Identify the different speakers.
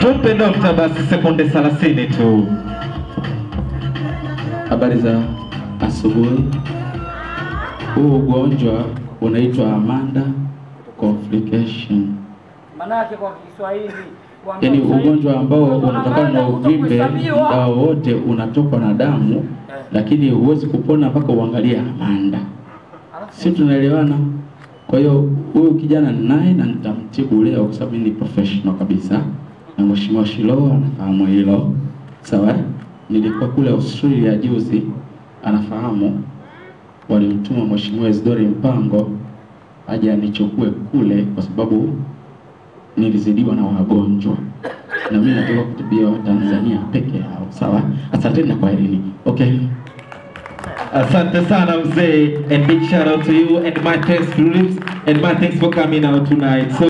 Speaker 1: Tumpe dokta basi sekunde 30 tu.
Speaker 2: Habari za asubuhi. Huu ugonjwa unaitwa Amanda complication,
Speaker 3: Manake kwa Kiswahili
Speaker 2: yaani ugonjwa ambao unatokana na uvimbe muda wote unatokwa na damu, lakini huwezi kupona mpaka uangalie Amanda. Si tunaelewana? Kwa hiyo huyu kijana naye na nitamtibu leo kwa sababu ni professional kabisa, na mheshimiwa Shilo anafahamu hilo, sawa. Nilikuwa kule Australia juzi, anafahamu. Walimtuma mheshimiwa Isidori Mpango aje anichukue kule, kwa sababu nilizidiwa na wagonjwa na mimi natoka kutibia Tanzania peke yao, sawa. Asanteni na kwaherini. Okay.
Speaker 1: Asante sana mzee and big shout out to you and my thanks to Lips and my thanks for coming out tonight. So